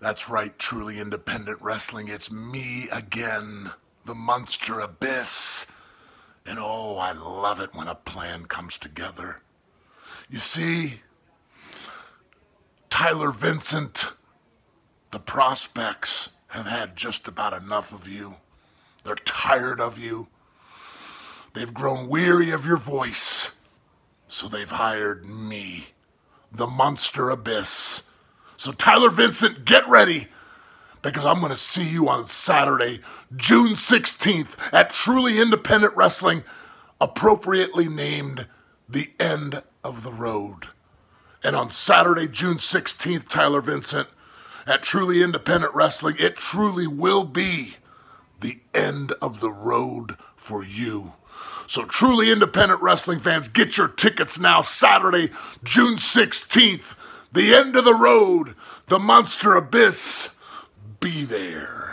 That's right, truly independent wrestling. It's me again, the Monster Abyss. And oh, I love it when a plan comes together. You see, Tyler Vincent, the prospects have had just about enough of you. They're tired of you. They've grown weary of your voice. So they've hired me, the Monster Abyss. So, Tyler Vincent, get ready because I'm going to see you on Saturday, June 16th at Truly Independent Wrestling, appropriately named The End of the Road. And on Saturday, June 16th, Tyler Vincent, at Truly Independent Wrestling, it truly will be the end of the road for you. So, truly independent wrestling fans, get your tickets now, Saturday, June 16th, the end of the road, the Monster Abyss. Be there.